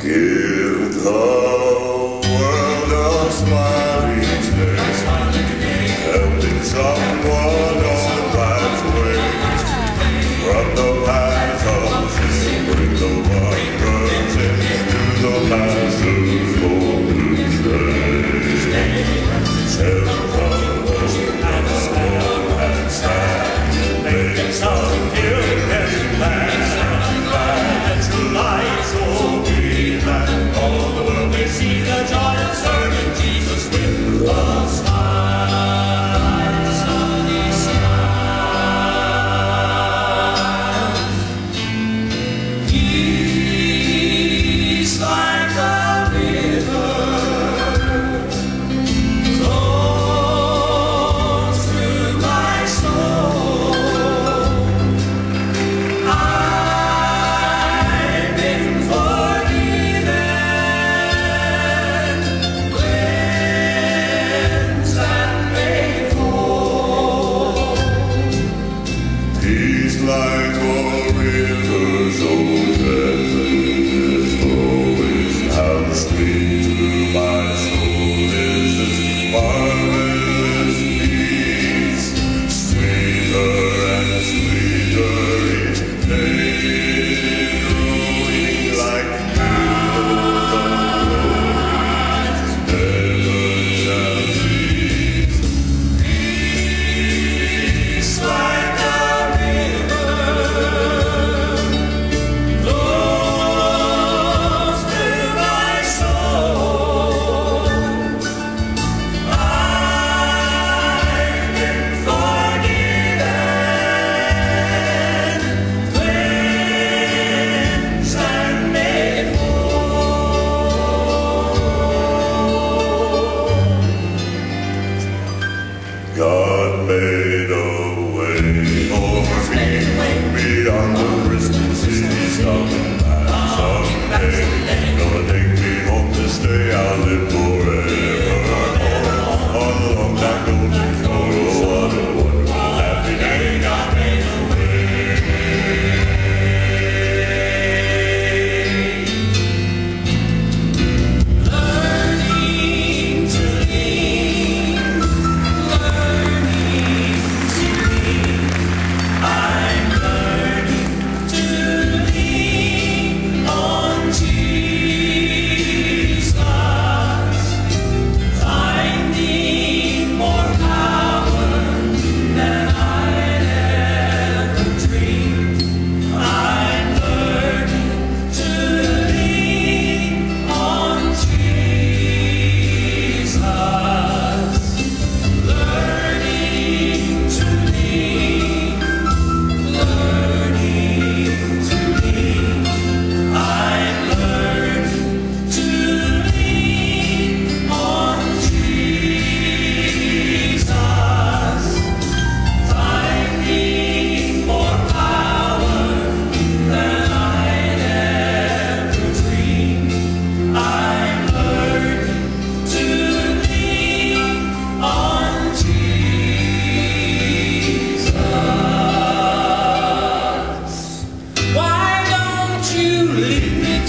Give the like the rivers old. God made a way for me beyond the distances. Stopping back someday. Gonna take me home to stay. I'll live for.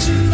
to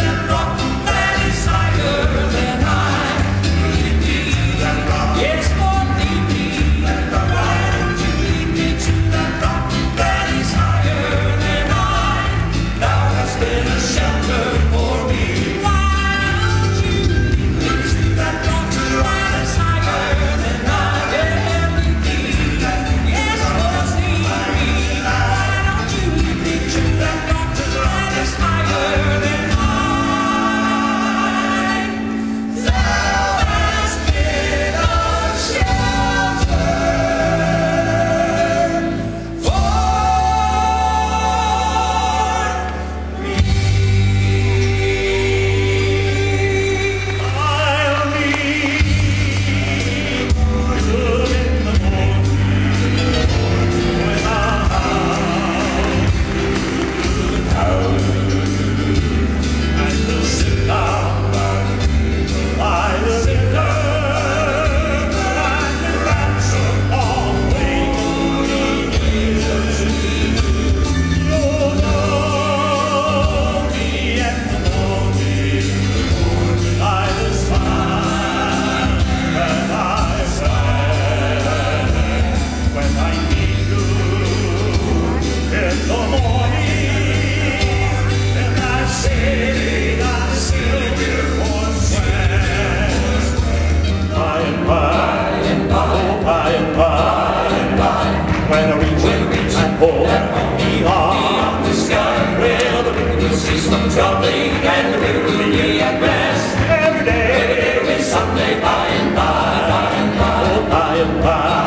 when I reach at home. Beyond the sky, where the river will cease from troubling, and the river will be at rest. Every day, every day will be by and by, by and by, oh, by and by.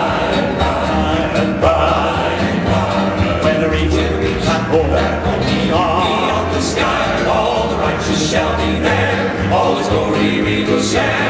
Shall be there, all his glory we will share.